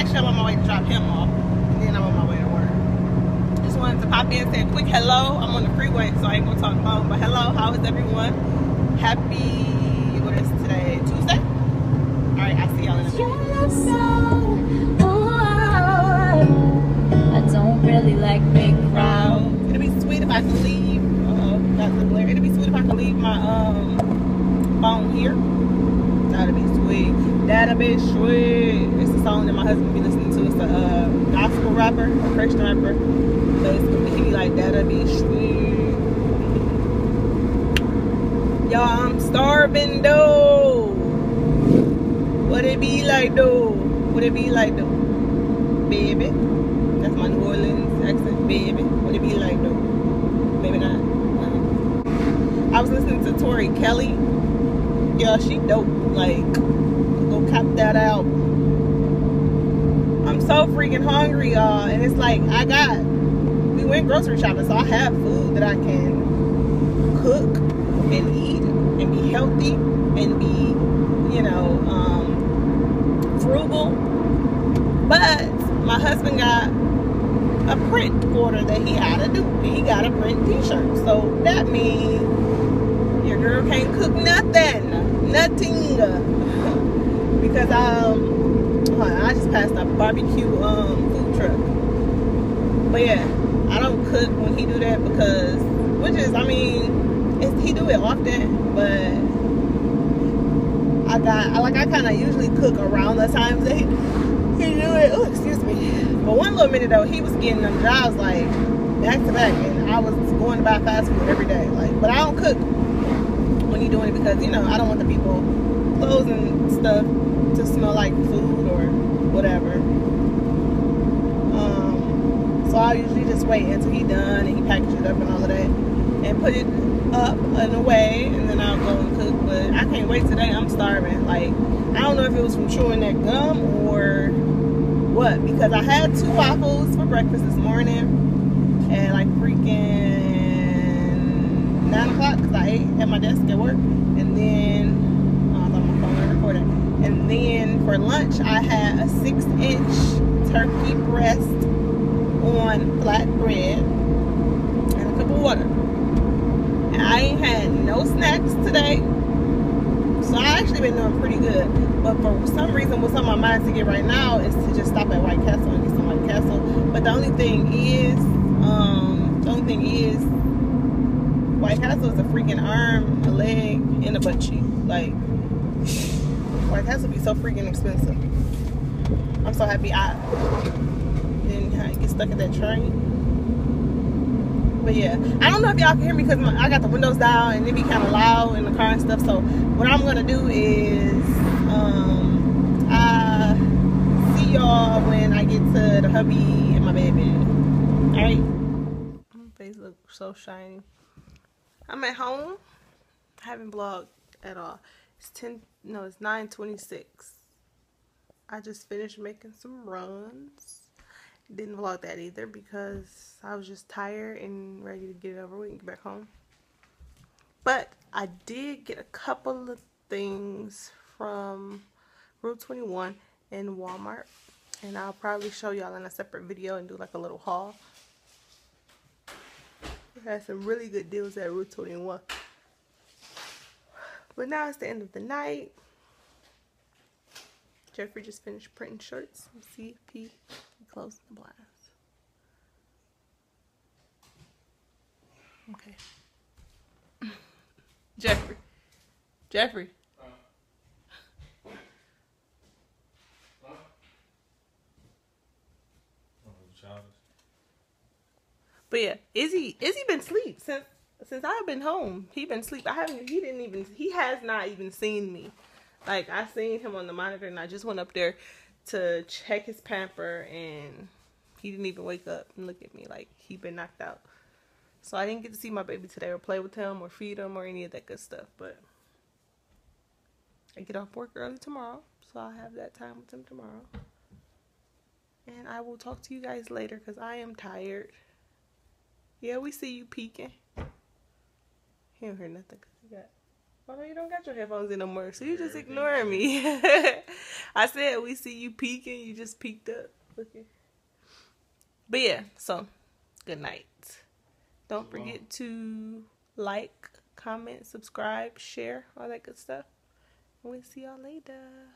actually I'm on my way to drop him off. And then I'm on my way to work. Just wanted to pop in and say a quick hello. I'm on the freeway, so I ain't gonna talk about But hello, how is everyone? Happy, what is today? Tuesday? Alright, I'll see y'all in a minute. I don't really like big crowds. It'd be sweet if I could leave. Uh, that's the glare. It'd be sweet if I could leave my um phone here. That'd be sweet. That'd be sweet. It's song that my husband be listening to. It's a uh, gospel rapper, a Christian rapper. Basically, he be like, that'd be sweet. Y'all, I'm starving though. What it be like though? What it be like though? Baby. That's my New Orleans accent, baby. What it be like though? Maybe not. I was listening to Tori Kelly. Yeah, she dope. Like, go cop that out. I'm so freaking hungry, y'all. And it's like, I got, we went grocery shopping, so I have food that I can cook and eat and be healthy and be, you know, um, frugal. But my husband got a print order that he had to do. He got a print t-shirt. So that means your girl can't cook nothing. Nothing. because um I just passed a barbecue um food truck. But yeah, I don't cook when he do that because which is I mean he do it often, but I got I like I kind of usually cook around the times that he, he do it. Oh, excuse me. But one little minute though, he was getting them jobs like back to back, and I was going to buy fast food every day. Like, but I don't cook when you're doing it because you know I don't want the people clothes and stuff to smell like food or whatever. Um, so I usually just wait until he done and he package it up and all of that, and put it up and away, and then I'll go and cook. But I can't wait today. I'm starving. Like I don't know if it was from chewing that gum or what because I had two waffles for breakfast this morning and like freaking nine o'clock because I ate at my desk at work and then oh, I thought my phone recording and then for lunch I had a six inch turkey breast on flat bread and a cup of water and I ain't had no snacks today so I actually been doing pretty good. But for some reason, what's on my mind to get right now is to just stop at White Castle and get some White Castle. But the only thing is, um, the only thing is, White Castle is a freaking arm, a leg, and a butt cheek. Like, White to be so freaking expensive. I'm so happy I didn't get stuck in that train. But yeah, I don't know if y'all can hear me because I got the windows down and it be kind of loud in the car and stuff. So what I'm gonna do is, um, I see y'all when I get to the hubby and my baby. All right. My face looks so shiny. I'm at home. I haven't vlogged at all. It's 10, no, it's 9.26. I just finished making some runs didn't vlog that either because I was just tired and ready to get it over with and get back home. But I did get a couple of things from Rue 21 in Walmart. And I'll probably show y'all in a separate video and do like a little haul. We had some really good deals at Rue 21. But now it's the end of the night. Jeffrey just finished printing shirts. CP close the blinds. Okay. Jeffrey. Jeffrey. But yeah, Izzy Izzy been asleep since since I've been home. He been asleep. I haven't he didn't even he has not even seen me. Like I seen him on the monitor and I just went up there to check his pamper and he didn't even wake up and look at me like he been knocked out. So I didn't get to see my baby today or play with him or feed him or any of that good stuff. But I get off work early tomorrow, so I'll have that time with him tomorrow. And I will talk to you guys later because I am tired. Yeah, we see you peeking. He don't hear nothing because he got Oh no, you don't got your headphones in no more, so you just ignoring me. I said we see you peeking, you just peeked up. But yeah, so good night. Don't forget to like, comment, subscribe, share, all that good stuff. We'll see y'all later.